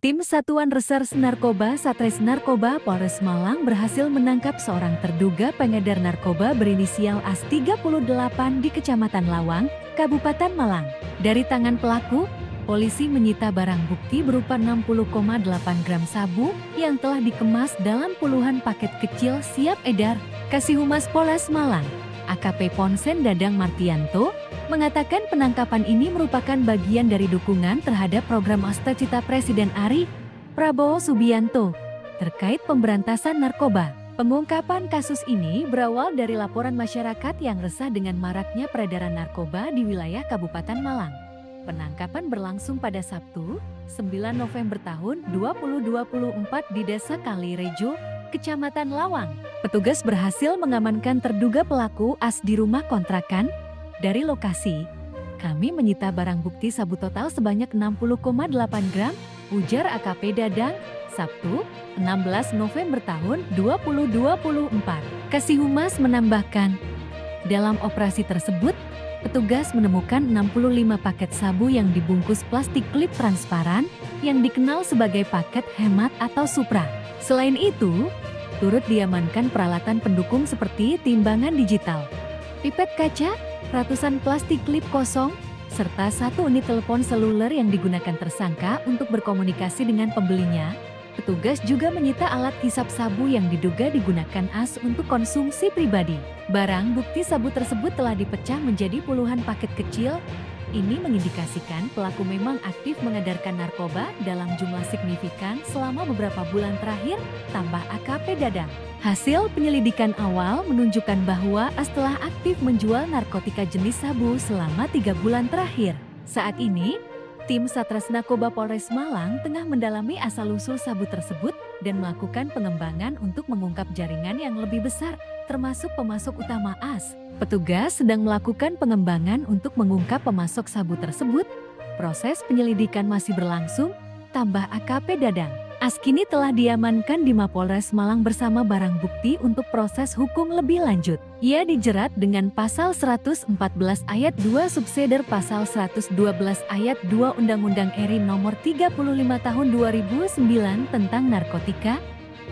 Tim Satuan Reserse Narkoba Satres Narkoba Polres Malang berhasil menangkap seorang terduga pengedar narkoba berinisial AS38 di Kecamatan Lawang, Kabupaten Malang. Dari tangan pelaku, polisi menyita barang bukti berupa 60,8 gram sabu yang telah dikemas dalam puluhan paket kecil siap edar. Kasih Humas Polres Malang, AKP Ponsen Dadang Martianto, mengatakan penangkapan ini merupakan bagian dari dukungan terhadap program Cita Presiden Ari Prabowo Subianto terkait pemberantasan narkoba. Pengungkapan kasus ini berawal dari laporan masyarakat yang resah dengan maraknya peredaran narkoba di wilayah Kabupaten Malang. Penangkapan berlangsung pada Sabtu, 9 November tahun 2024 di Desa Kalirejo, Kecamatan Lawang. Petugas berhasil mengamankan terduga pelaku as di rumah kontrakan dari lokasi, kami menyita barang bukti sabu total sebanyak 60,8 gram, ujar AKP Dadang, Sabtu, 16 November tahun 2024. Kasih Humas menambahkan, dalam operasi tersebut, petugas menemukan 65 paket sabu yang dibungkus plastik klip transparan yang dikenal sebagai paket hemat atau supra. Selain itu, turut diamankan peralatan pendukung seperti timbangan digital, pipet kaca, ratusan plastik klip kosong, serta satu unit telepon seluler yang digunakan tersangka untuk berkomunikasi dengan pembelinya. Petugas juga menyita alat hisap sabu yang diduga digunakan AS untuk konsumsi pribadi. Barang bukti sabu tersebut telah dipecah menjadi puluhan paket kecil ini mengindikasikan pelaku memang aktif mengedarkan narkoba dalam jumlah signifikan selama beberapa bulan terakhir, tambah AKP Dadang. Hasil penyelidikan awal menunjukkan bahwa As telah aktif menjual narkotika jenis sabu selama tiga bulan terakhir. Saat ini, tim Satres Narkoba Polres Malang tengah mendalami asal-usul sabu tersebut dan melakukan pengembangan untuk mengungkap jaringan yang lebih besar, termasuk pemasok utama AS. Petugas sedang melakukan pengembangan untuk mengungkap pemasok sabu tersebut. Proses penyelidikan masih berlangsung, tambah AKP Dadang. Askini telah diamankan di Mapolres Malang bersama barang bukti untuk proses hukum lebih lanjut. Ia dijerat dengan pasal 114 ayat 2 subseder pasal 112 ayat 2 Undang-Undang RI nomor 35 tahun 2009 tentang narkotika,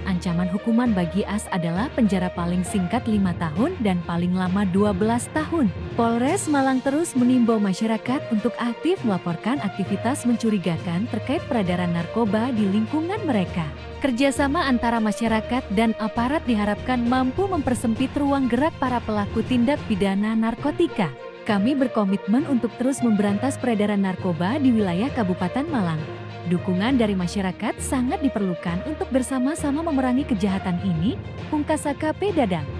Ancaman hukuman bagi As adalah penjara paling singkat 5 tahun dan paling lama 12 tahun. Polres Malang terus menimbau masyarakat untuk aktif melaporkan aktivitas mencurigakan terkait peredaran narkoba di lingkungan mereka. Kerjasama antara masyarakat dan aparat diharapkan mampu mempersempit ruang gerak para pelaku tindak pidana narkotika. Kami berkomitmen untuk terus memberantas peredaran narkoba di wilayah Kabupaten Malang. Dukungan dari masyarakat sangat diperlukan untuk bersama-sama memerangi kejahatan ini, pungkas KP Dadang.